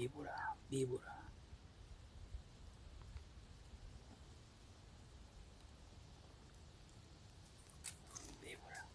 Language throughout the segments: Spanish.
Víbora, víbora. Víbora.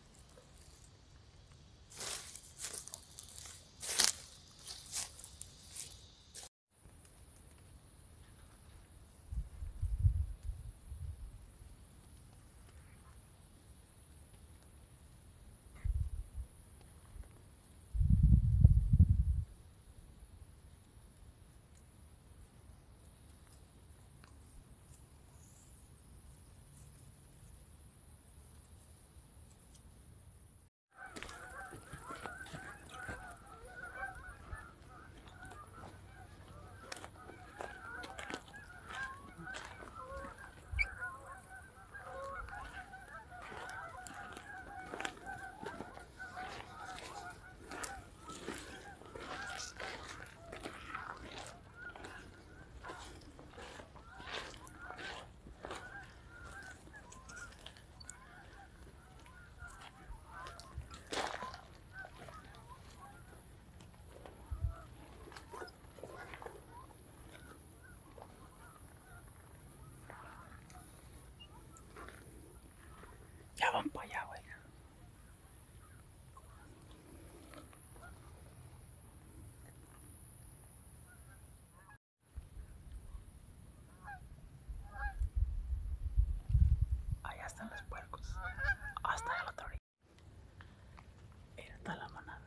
Ya van para allá, güey. Allá están los puercos. Hasta el otro orilla. Mira, está la manada.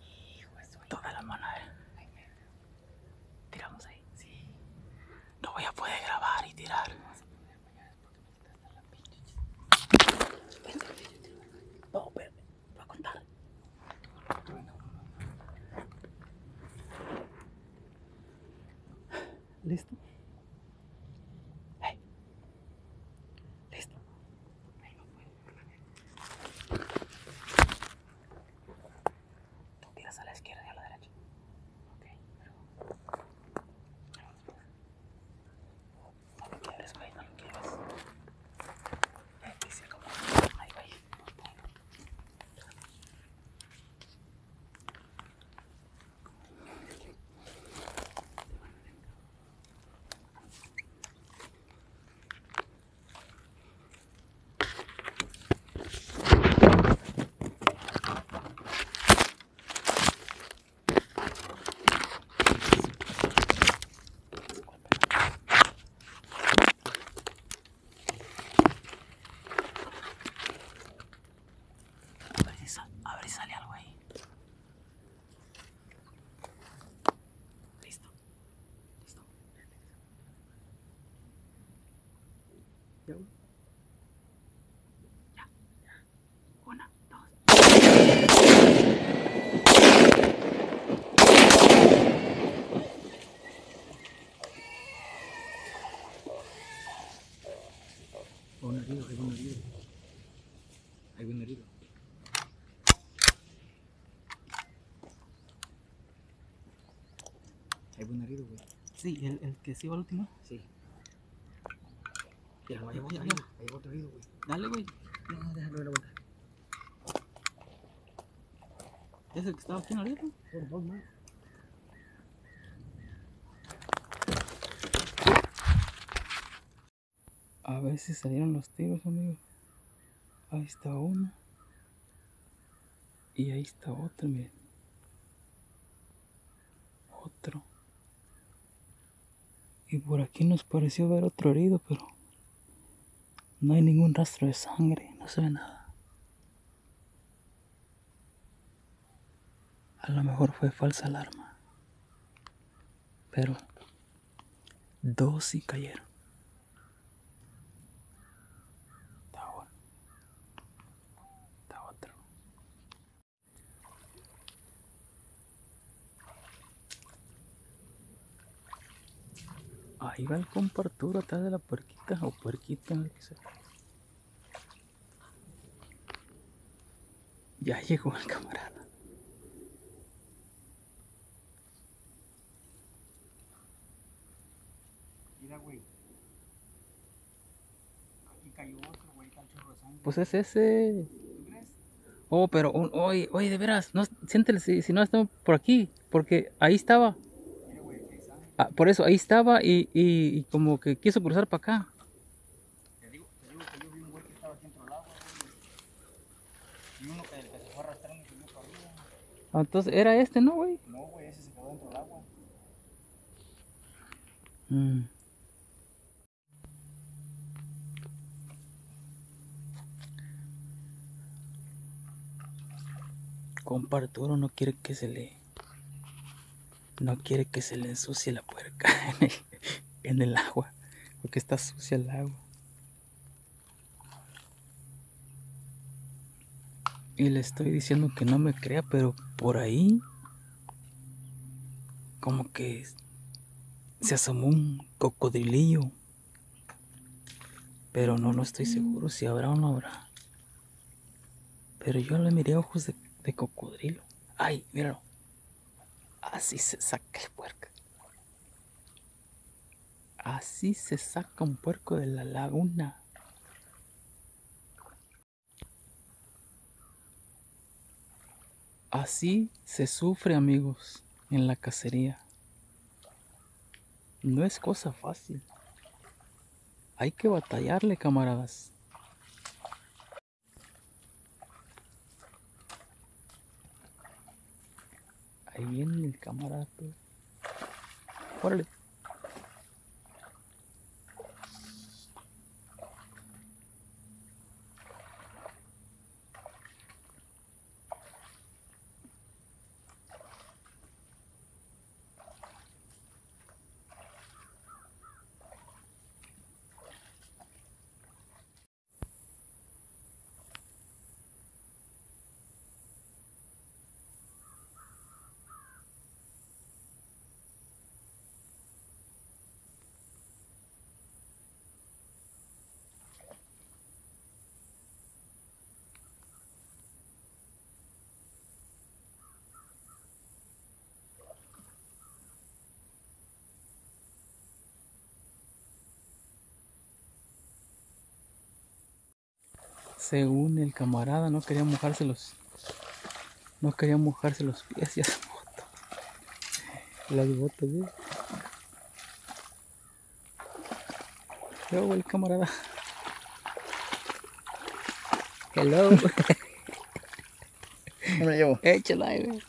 Hijo de su Toda la manada. Tiramos ahí. Sí. No voy a poder grabar y tirar. No, espérame, voy a contar. ¿Listo? Hey. ¿Listo? Tú tiras a la izquierda y a la derecha. Ok, pero... No lo quiebres, güey, no lo quiebres. Eh, dice como... Ahí, güey. A ver si, sa- a ver si sale algo ahí. Listo. Listo. Ya. Ya. ya. Una, dos. Un herido, hay un herido. Hay un herido. Güey. Sí, el, el que sí va al último. Sí. Ya, ya, herido. ya. Hay otro herido, güey. Dale, güey. No, ver la vuelta. Es el que estaba aquí en ahorita. Por dos más. Ver si salieron los tiros, amigo. Ahí está uno. Y ahí está otro, miren. Otro. Y por aquí nos pareció ver otro herido, pero no hay ningún rastro de sangre, no se ve nada. A lo mejor fue falsa alarma. Pero dos sí cayeron. Está bueno. Está otro. Ahí va el comparturo atrás de la puerquita o puerquita, no sé. Ya llegó el camarada. Mira, güey. Aquí cayó otro, güey. Pues es ese. Oh, pero oye, oye, de veras, no, siéntele si, si no está por aquí, porque ahí estaba. Ah, por eso ahí estaba y, y- y como que quiso cruzar para acá. Te digo, te digo que yo vi un güey que estaba aquí dentro del agua. Y uno que, que se fue arrastrando y subió para arriba. Ah, Entonces era este, ¿no, güey? No, güey, ese se quedó dentro del agua. Mm. Compa Arturo no quiere que se le no quiere que se le ensucie la puerca en el, agua porque está sucia el agua y le estoy diciendo que no me crea pero por ahí como que se asomó un cocodrilillo. Pero no, no estoy seguro si habrá o no habrá. Pero yo le miré ojos de, de cocodrilo. Ay, míralo. Así se saca el puerco. Así se saca un puerco de la laguna. Así se sufre, amigos, en la cacería. No es cosa fácil. Hay que batallarle, camaradas. Ahí viene el camarada. pues. Órale. Según el camarada no quería mojarse los no quería mojarse los pies y las botas. Las botas, ¿eh? Luego el camarada. Hello. Me llevo. Échala, güey.